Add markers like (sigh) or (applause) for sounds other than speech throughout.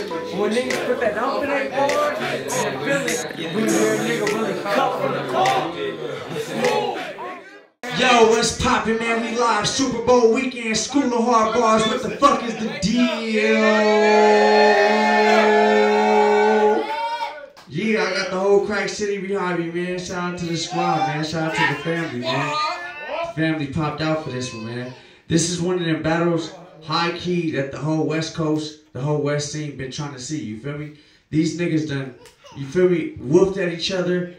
When niggas put that hump in their a nigga really cut from the. Yo, what's poppin', man? We live Super Bowl weekend, Skool of Hard Bars. What the fuck is the deal? Yeah, I got the whole Crack City behind me, man. Shout out to the squad, man. Shout out to the family, man. Family popped out for this one, man. This is one of them battles, high key, that the whole West Coast, the whole West scene been trying to see. You feel me? These niggas done, you feel me, whooped at each other.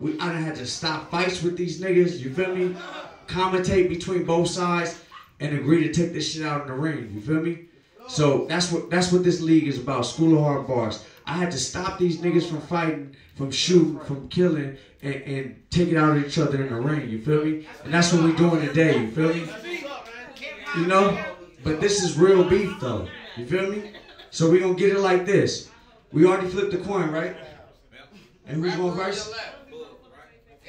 We, I done had to stop fights with these niggas. You feel me? Commentate between both sides and agree to take this shit out in the ring. You feel me? So that's what that's what this league is about. Skool of Hard Bars. I had to stop these niggas from fighting, from shooting, from killing, and, and take it out of each other in the ring. You feel me? And that's what we doing today. You feel me? You know? But this is real beef though. You feel me? So we gonna get it like this. We already flipped the coin, right? And who's going first?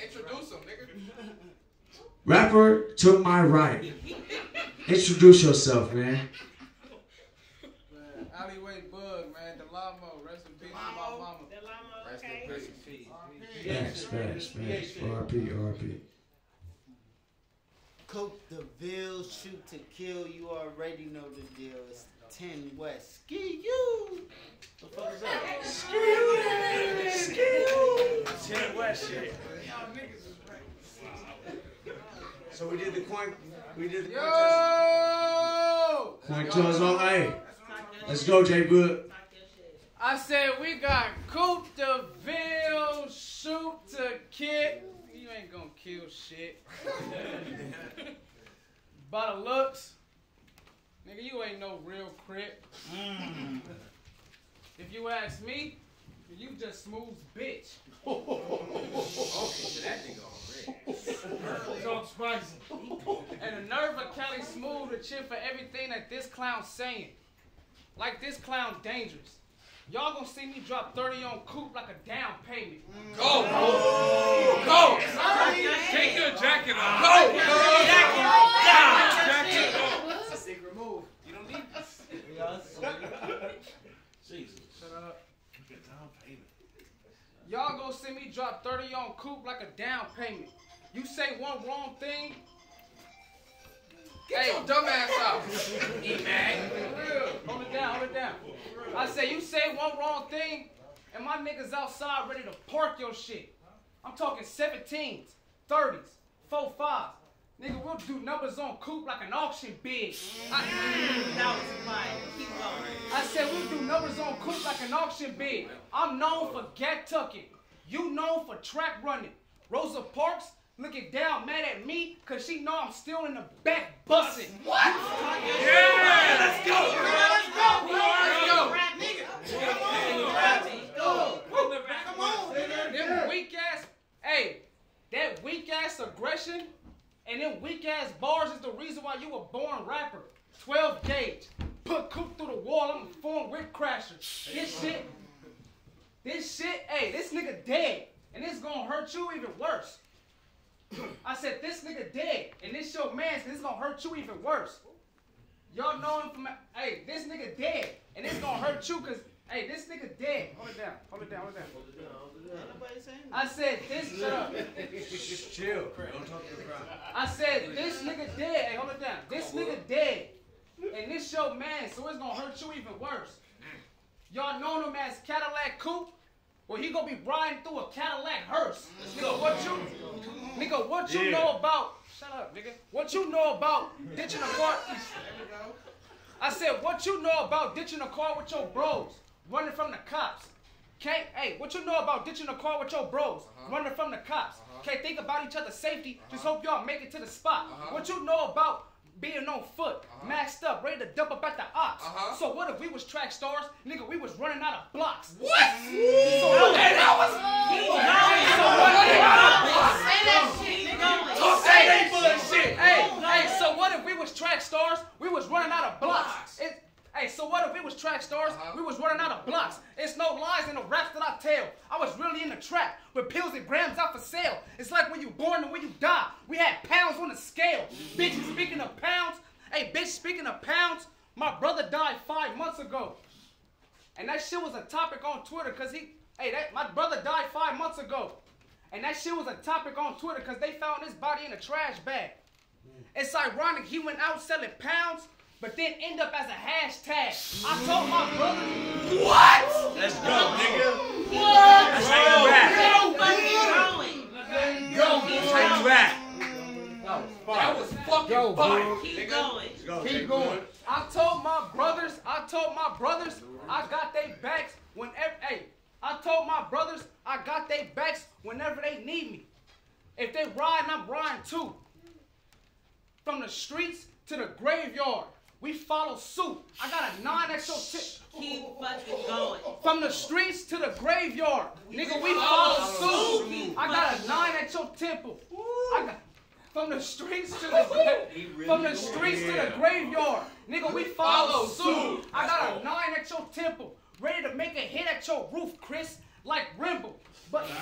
Introduce him, nigga. Rapper to my right. Introduce yourself, man. Alleyway Boog, man. Delamo. Rest in peace to my mama. Rest in peace. Facts, facts, facts. RP, RP. Coke the bill, shoot to kill. You already know the deal. It's 10 West. Ski you. The fuck is that? Ten West shit. So we did the coin. We did the Yo! coin toss all hey. Let's go, J Book. I said we got Coop DeVille, shoot to kid. You ain't gonna kill shit. (laughs) By the looks, nigga, you ain't no real crip. Mm. If you ask me, you just smooth bitch. Okay, that nigga already. Talk spicy. And the nerve of Cali Smoov to chip for everything that this clown's saying. Like this clown dangerous. Y'all gonna see me drop 30 on Coop like a down payment. Go, bro. Go. Take your jacket off. Go. Jacket off. That's a secret move. You don't need this. Jesus. Shut up. Y'all gonna see me drop 30 on Coop like a down payment. You say one wrong thing. Get your dumb ass out. (laughs) E-man. Hold it down, hold it down. I say you say one wrong thing, and my niggas outside ready to park your shit. I'm talking 17s, 30s, 4 5s. Nigga, we'll do numbers on Coop like an auction bid. I, I said we'll do numbers on Coop like an auction bid. I'm known for gat tucking. You known for track running. Rosa Parks looking down mad at me cause she know I'm still in the back bussing. What? Yeah, let's go. Let's go. Come on. Them weak ass, hey, that weak ass aggression and them weak ass bars is the reason why you a born rapper. 12 gauge. Put Coop through the wall, I'm a form whip crasher. This shit, this shit, hey, this nigga dead. And it's gonna hurt you even worse. (clears throat) I said, this nigga dead. And this your man, so this gonna hurt you even worse. Y'all know him from, hey, this nigga dead. And it's gonna hurt you cause, hey, this nigga dead. Hold it down, hold it down, hold it down. Nobody saying. I said, this, shut up. (laughs) Chill. Don't talk to the crowd. I said, this nigga dead. Hey, hold it down. This nigga dead. And this your man, so it's gonna hurt you even worse. Y'all known him as Cadillac Coupe? Well, he gonna be riding through a Cadillac hearse. Nigga, what you, nigga, what you know about, shut up, nigga. What you know about ditching a car? I said, what you know about ditching a car with your bros, running from the cops? Can't, hey, what you know about ditching a car with your bros, running from the cops? Can't think about each other's safety, just hope y'all make it to the spot. What you know about being on foot, uh-huh. masked up, ready to dump up at the ops? Uh-huh. So what if we was track stars? Nigga, we was running out of blocks. What? So what? Hey, that was. Talk that bullshit. Hey, hey, so what if we was track stars? We was running out of blocks. It, hey, so what if we was track stars? Uh-huh. We was running out of blocks. It's no lies in the raps that I tell. I was really in the trap with pills and grams out for sale. It's like when you born and when you die. We had pounds on the scale. Bitch, speaking of pounds, hey, bitch, speaking of pounds, my brother died five months ago. And that shit was a topic on Twitter because he, hey, that my brother died five months ago. And that shit was a topic on Twitter because they found his body in a trash bag. Mm. It's ironic he went out selling pounds, but then end up as a hashtag. I told my brother, What? Let's go, nigga. what? That's how you rap. Fucking going. Yo, That's how you rap. That was fucking Yo, fire. Keep going. Keep going. I told my brothers, I told my brothers, I got they backs whenever, hey, I told my brothers I got they backs whenever they need me. If they riding, I'm riding too. From the streets to the graveyard, we follow suit. I got a nine at your tip. Keep fucking going. From the streets to the graveyard, nigga, we follow suit. I got a nine at your temple. I got from the streets to the from the streets to the graveyard, nigga, we follow suit. I got a nine at your temple, ready to make a hit at your roof, Chris, like Rimble. But Keep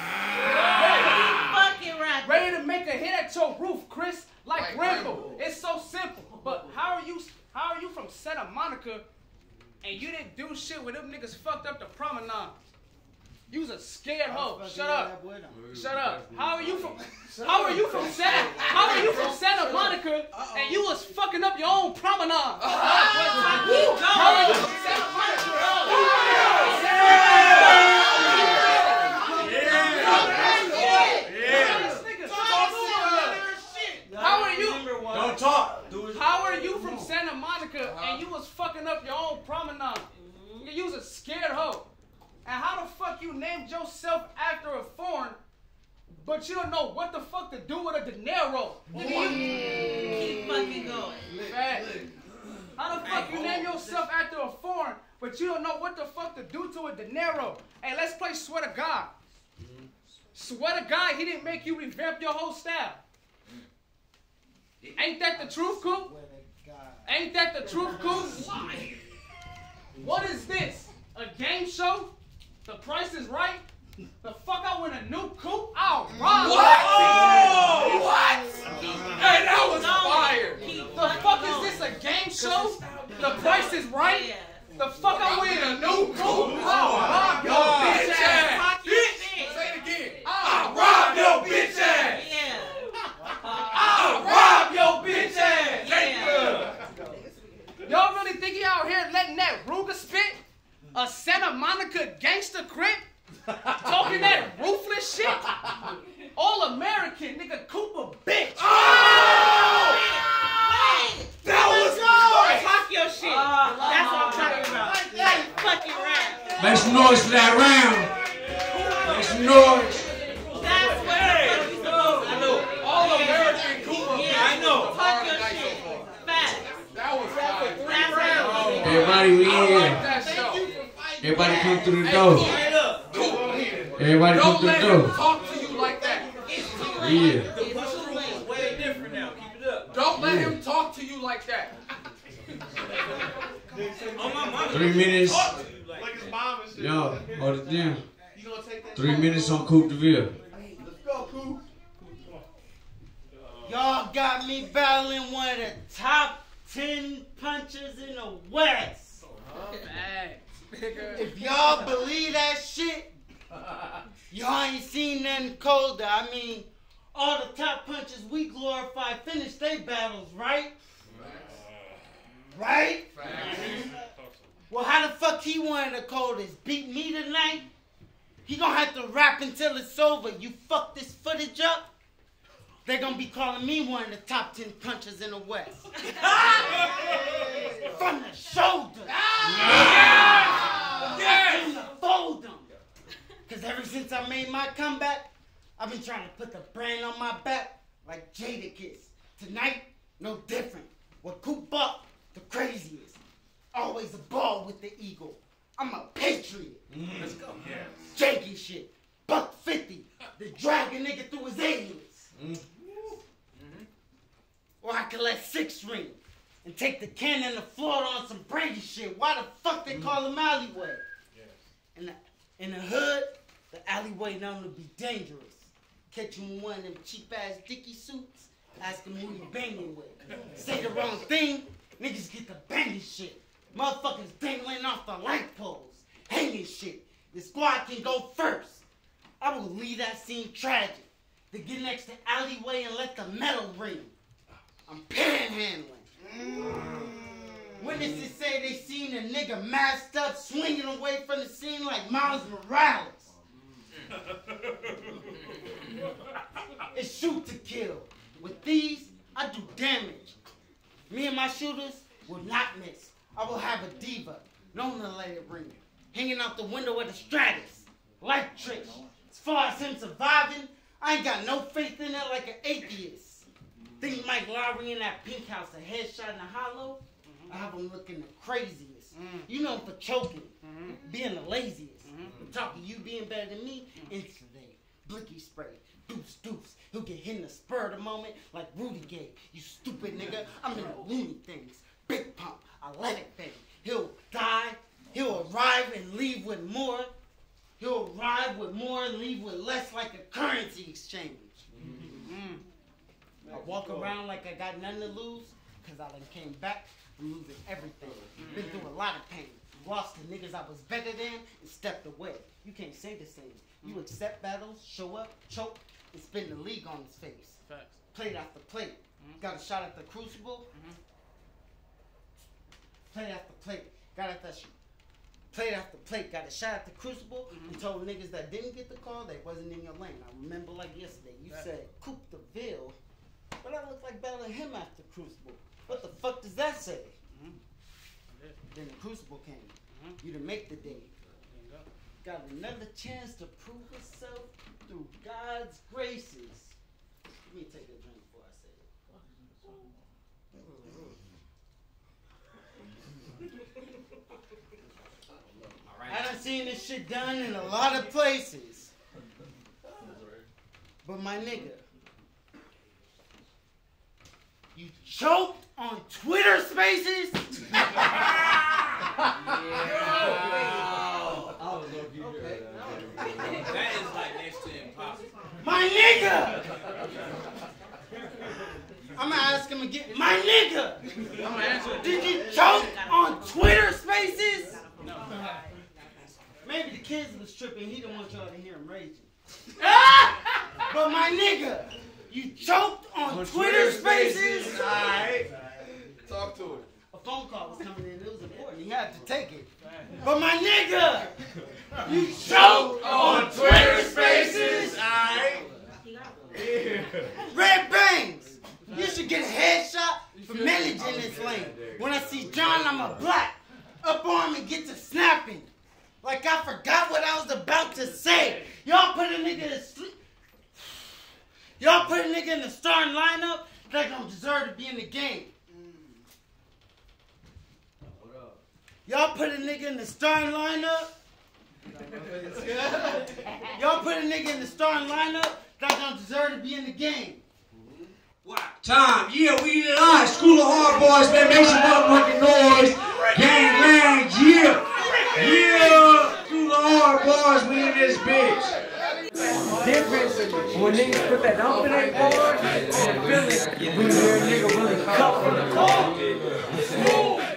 fucking rapping. ready to make a hit at your roof, Chris, like Rimble. It's so simple. But how are you? How are you from Santa Monica, and you didn't do shit when them niggas fucked up the promenade? You was a scared hoe. Shut up. Shut up. How are you from? (laughs) How are you from Santa? How are you from Santa Monica and you was fucking up your own promenade? (laughs) How are you from Santa Monica? How are you? Don't talk. Do it. How are you from Santa Monica and uh-huh. you was fucking up your own promenade? Nigga, You was a scared hoe. And how the fuck you named yourself after a foreign, but you don't know what the fuck to do with a dinero? Nigga, you, Keep fucking going. Fact. How the fuck you name yourself after a foreign, but you don't know what the fuck to do to a dinero? Hey, let's play swear to God. Mm-hmm. Swear to God, he didn't make you revamp your whole style. Mm-hmm. Ain't that the truth, Coop? Ain't that the truth, Coop? What is this? A game show? The price is right? The fuck I win a new coupe? I'll rob Oh! What? Hey, that was fire. The fuck is this a game show? The price is right? The fuck I win a new coupe? I'll rob your God. bitch Everybody come through the door. Everybody come Don't through let the him door. talk to you like that. Yeah. Don't let him talk to you like that. (laughs) Three minutes. Yo, hold it down. Three minutes on Coupe de Ville. Y'all got me battling one of the top 10 punchers in the West. If y'all believe that shit, y'all ain't seen nothing colder. I mean, all the top punches we glorify finish their battles, right? Right? Well, how the fuck he of the coldest? Beat me tonight? He gonna have to rap until it's over. You fuck this footage up, they gonna be calling me one of the top 10 punchers in the West. (laughs) From the shoulder. Yes. Fold them. Cause ever since I made my comeback, I've been trying to put the brand on my back like Jadakiss. Tonight, no different. With Coop Buck, the craziest. Always a ball with the eagle. I'm a patriot. Mm. Let's go. Janky shit. Buck 50. The dragon nigga through his aliens. Or I could let six ring and take the cannon the Florida on some Brady shit. Why the fuck they mm. call him alleyway? In the, in the hood, the alleyway known to be dangerous. Catch you in one of them cheap ass dicky suits, ask him who you banging with. (laughs) Say the wrong thing, niggas get the banging shit. Motherfuckers dangling off the light poles. hanging shit. The squad can go first. I will leave that scene tragic. To get next to alleyway and let the metal ring. I'm panhandling. Mm. Witnesses say they seen a nigga masked up swinging away from the scene like Miles Morales. (laughs) it's shoot to kill. With these, I do damage. Me and my shooters will not miss. I will have a diva, known to let it ring, hanging out the window of the Stratus. like trick. As far as him surviving, I ain't got no faith in it like an atheist. Think Mike Lowrey in that pink house, a headshot in the hollow? I have him looking the craziest. Mm-hmm. You know him for choking, mm-hmm. being the laziest. Mm-hmm. I'm talking you being better than me, insulate, blicky spray, deuce deuce. He'll get hit in the spur of the moment like Rudy Gay. You stupid nigga, I'm in the loony things. Big pump, athletic thing. He'll die, he'll arrive and leave with more. He'll arrive with more and leave with less like a currency exchange. Mm. Walk around like I got nothing to lose, cause I done came back from losing everything. Mm-hmm. Been through a lot of pain. Lost the niggas I was better than and stepped away. You can't say the same. You mm. accept battles, show up, choke, and spin the league on his face. Facts. Plate mm-hmm. after mm-hmm. plate. Got a shot at the crucible. Plate after plate. Got at that shit. Plate after plate. Got a shot at the crucible and told niggas that didn't get the call they wasn't in your lane. I remember like yesterday. You said Coupe de Ville, but I look like battling him after crucible. What the fuck does that say? Then the crucible came. You didn't make the day. Got another chance to prove yourself through God's graces. Let me take a drink before I say it. I done seen this shit done in a lot of places. But my nigga, you choked on Twitter spaces? (laughs) That is like next to impossible. My nigga! I'm gonna ask him again. My nigga! I'm gonna answer it. Did you choke on Twitter spaces? No. Maybe the kids was tripping. He didn't want y'all to hear him raging. (laughs) but my nigga, you choked on, Twitter, spaces? (laughs) Alright. Talk to it. A phone call was coming in. It was important. He had to take it. But my nigga, (laughs) you choked on Twitter spaces? Alright. Red Bangs, you should get a headshot for managing this lane. When I see John, I'm a black. Up on me, get to snapping. Like I forgot what I was about to say. Y'all put a nigga to sleep. Y'all put a nigga in the starting lineup that don't deserve to be in the game. Y'all put a nigga in the starting lineup. (laughs) Y'all put a nigga in the starting lineup that don't deserve to be in the game. What? Time, yeah, we live. School of Hard Boys, man, make some motherfucking noise. Gangland, yeah. Yeah. School of Hard Boys, we in this bitch difference when niggas put that hump in their board and feel it when your nigga really cut from the car.